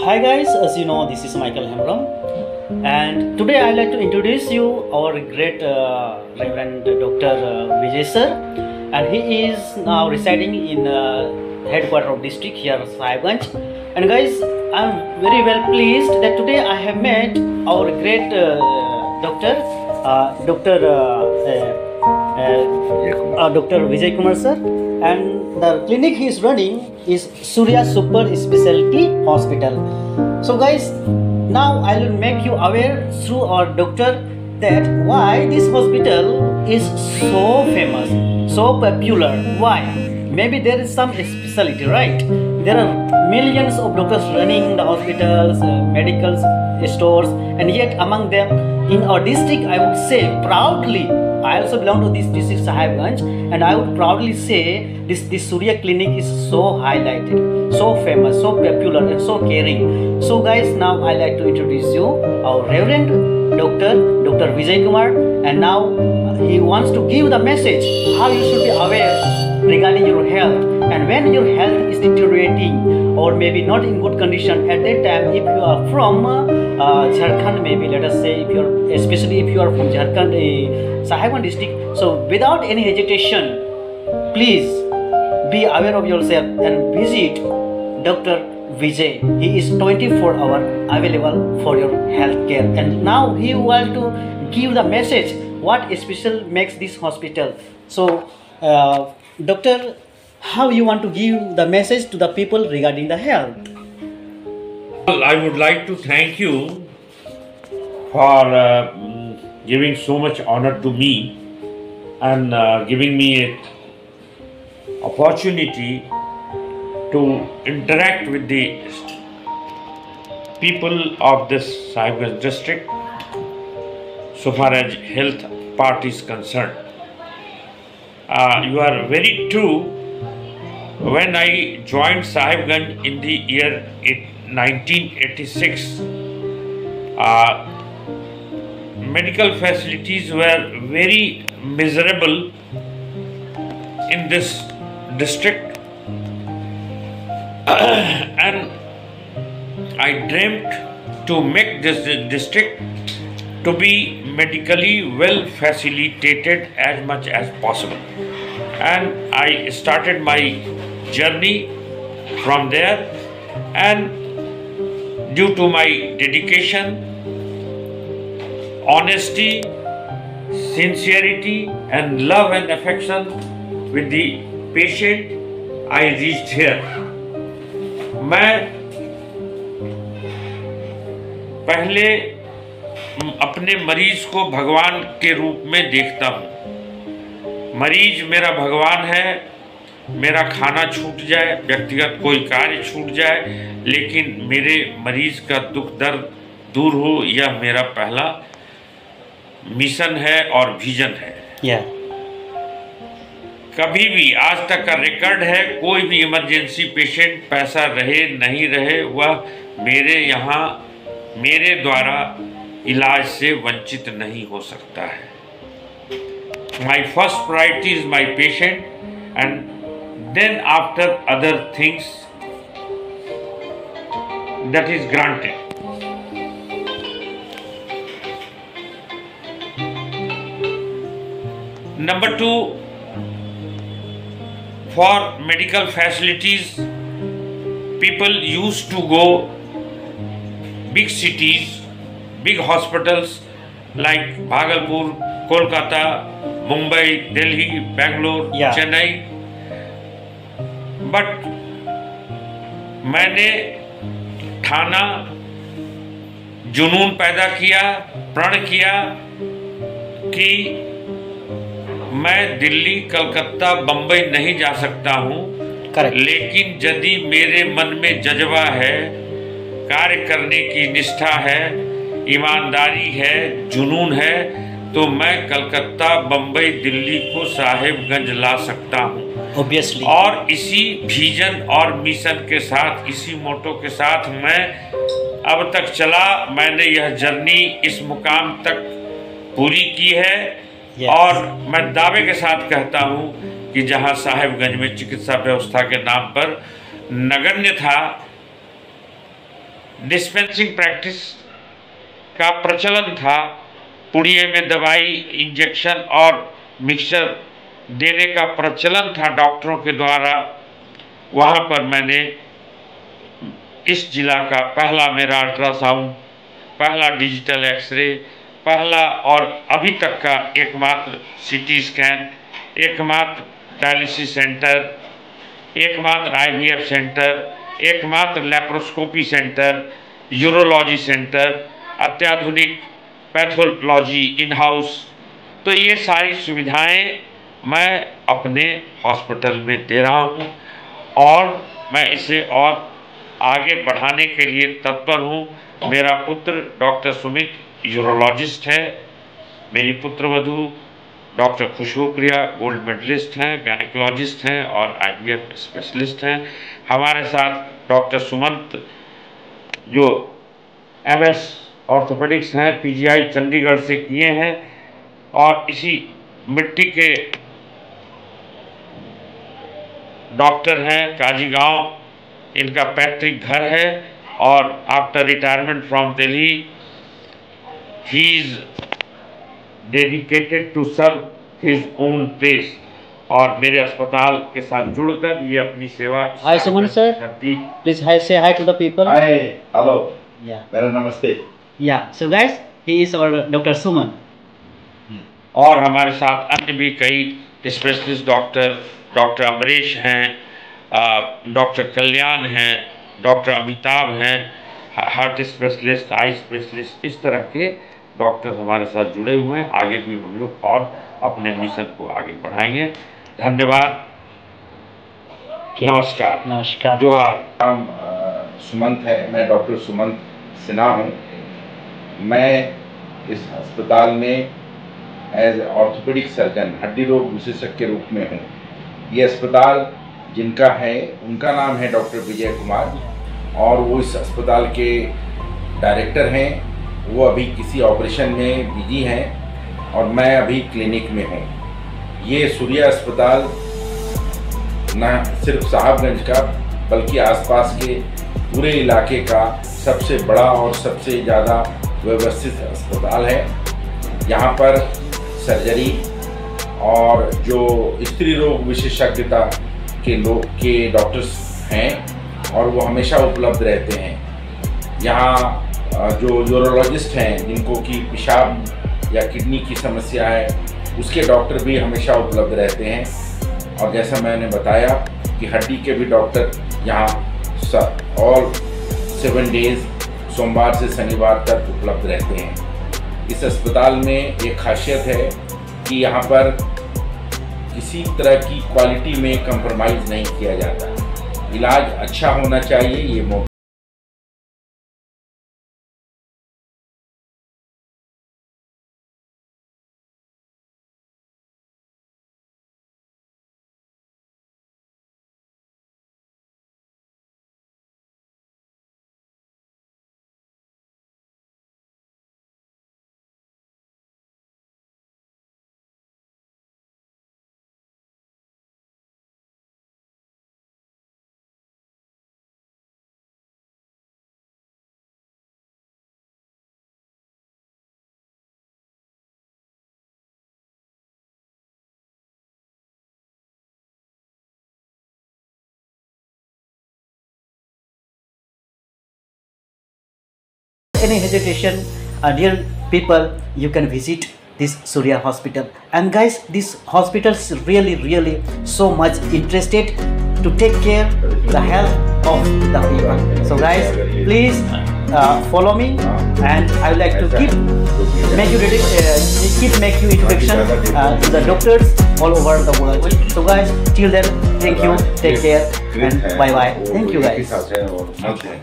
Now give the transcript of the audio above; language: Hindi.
Hi guys, as you know, this is Michael Hemram, and today I'd like to introduce you our great uh, Reverend Dr. Uh, Vijay sir, and he is now residing in uh, headquarter of district here, Sahibganj. And guys, I'm very well pleased that today I have met our great uh, doctor, uh, Dr. Uh, Dr. Vijay Kumar sir, and the clinic he is running is Surya Super Specialty Hospital. So, guys, now I will make you aware through our doctor that why this hospital is so famous, so popular. Why? Maybe there is some specialty, right? There are millions of doctors running the hospitals, uh, medical stores, and yet among them in our district, I would say proudly I also belong to this district Sahibganj and I would proudly say this, this Surya clinic is so highlighted, so famous, so popular and so caring. So guys now I like to introduce you our Reverend Dr. Dr. Vijay Kumar and now he wants to give the message how you should be aware regarding your health. And when your health is deteriorating or maybe not in good condition at that time if you are from uh, Jharkhand maybe let us say if you are especially if you are from Jharkhand uh, Sahiban district so without any hesitation please be aware of yourself and visit Dr. Vijay. He is 24 hour available for your health care and now he want to give the message what special makes this hospital. So uh, Doctor, how you want to give the message to the people regarding the health? Well, I would like to thank you for uh, mm, giving so much honor to me and uh, giving me an opportunity to interact with the people of this Sahibganj district so far as health part is concerned. Uh, you are very true. When I joined Sahibganj in the year 1986, uh, medical facilities were very miserable in this district, and I dreamt to make this district to be medically well facilitated as much as possible. And I started my journey from there, and due to my dedication, honesty, sincerity, and love and affection with the patient, I reached here. मैं पहले अपने मरीज़ को भगवान के रूप में देखता हूँ मरीज़ मेरा भगवान है मेरा खाना छूट जाए व्यक्तिगत कोई कार्य छूट जाए लेकिन मेरे मरीज़ का दुख दर्द दूर हो यह मेरा पहला मिशन है और विजन है Yeah. कभी भी आज तक का रिकॉर्ड है कोई भी इमरजेंसी पेशेंट पैसा रहे नहीं रहे वह मेरे यहाँ मेरे द्वारा इलाज से वंचित नहीं हो सकता है। My first priority is my patient and then after other things that is granted number two for medical facilities people use to go big cities big hospitals like Bhagalpur Kolkata Mumbai Delhi Bangalore Chennai but मैंने थाना जुनून पैदा किया प्रण किया कि मैं दिल्ली कलकत्ता बंबई नहीं जा सकता हूँ। Correct. लेकिन यदि मेरे मन में जज्बा है कार्य करने की निष्ठा है ईमानदारी है जुनून है तो मैं कलकत्ता बम्बई दिल्ली को साहिबगंज ला सकता हूँ Obviously. और इसी विजन और मिशन के साथ इसी मोटो के साथ मैं अब तक चला मैंने यह जर्नी इस मुकाम तक पूरी की है Yes. और मैं दावे के साथ कहता हूँ कि जहाँ साहेबगंज में चिकित्सा व्यवस्था के नाम पर नगण्य था डिस्पेंसिंग प्रैक्टिस का प्रचलन था पुड़िए में दवाई, इंजेक्शन और मिक्सचर देने का प्रचलन था डॉक्टरों के द्वारा। वहाँ पर मैंने इस जिला का पहला मेरा अल्ट्रासाउंड, पहला डिजिटल एक्सरे, पहला और अभी तक का एकमात्र सीटी स्कैन, एकमात्र डायलिसिस सेंटर, एकमात्र आईवीएफ सेंटर, एकमात्र लेप्रोस्कोपी सेंटर, यूरोलॉजी सेंटर अत्याधुनिक पैथोलॉजी इन हाउस तो ये सारी सुविधाएँ मैं अपने हॉस्पिटल में दे रहा हूँ और मैं इसे और आगे बढ़ाने के लिए तत्पर हूँ। मेरा पुत्र डॉक्टर सुमित यूरोलॉजिस्ट है। मेरी पुत्र वधु doctor Khushboo Priya gold medalist हैं गायकोलॉजिस्ट हैं और आई स्पेशलिस्ट हैं। हमारे साथ डॉक्टर सुमंत जो एम एस ऑर्थोपेडिक्स हैं पीजीआई चंडीगढ़ से किए हैं और इसी मिट्टी के डॉक्टर हैं काजी गाँव इनका पैतृक घर है और after retirement from Delhi he is dedicated to serve his own place और मेरे अस्पताल के साथ जुड़कर ये अपनी सेवा Suman sir. करती Please hi, say hi to the people. Hi hello. मेरा नमस्ते Yeah. So guys, he is our Dr. Suman. और हमारे साथ अन्य भी कई स्पेशलिस्ट डॉक्टर डॉक्टर अमरीश हैं डॉक्टर कल्याण हैं डॉक्टर अमिताभ हैं हार्ट स्पेशलिस्ट आई स्पेशलिस्ट इस तरह के डॉक्टर हमारे साथ जुड़े हुए हैं आगे भी हम लोग और अपने मिशन को आगे बढ़ाएँगे धन्यवाद नमस्कार नमस्कार जोहार नाम सुमंत है मैं डॉक्टर सुमंत सिन्हा हूँ मैं इस अस्पताल में एज ऑर्थोपेडिक सर्जन हड्डी रोग विशेषज्ञ के रूप में हूँ। ये अस्पताल जिनका है, उनका नाम है डॉक्टर विजय कुमार और वो इस अस्पताल के डायरेक्टर हैं। वो अभी किसी ऑपरेशन में बिज़ी हैं और मैं अभी क्लिनिक में हूँ। ये सूर्या अस्पताल न सिर्फ़ साहबगंज का, बल्कि आसपास के पूरे इलाके का सबसे बड़ा और सबसे ज़्यादा व्यवस्थित अस्पताल है। यहाँ पर सर्जरी और जो स्त्री रोग विशेषज्ञता के लोग, के डॉक्टर्स हैं और वो हमेशा उपलब्ध रहते हैं। यहाँ जो यूरोलॉजिस्ट हैं, जिनको कि पेशाब या किडनी की समस्या है, उसके डॉक्टर भी हमेशा उपलब्ध रहते हैं। और जैसा मैंने बताया कि हड्डी के भी डॉक्टर यहाँ ऑल सेवन डेज़ सोमवार से शनिवार तक उपलब्ध रहते हैं। इस अस्पताल में एक खासियत है कि यहाँ पर किसी तरह की क्वालिटी में कंप्रोमाइज़ नहीं किया जाता। इलाज अच्छा होना चाहिए, ये any hesitation, uh, dear people, you can visit this Surya Hospital. And guys, this hospital is really, really so much interested to take care the health of the people. So guys, please uh, follow me, and I would like to keep make you uh, keep make you introduction uh, to the doctors all over the world. So guys, till then, thank you, take care, and bye bye. Thank you guys.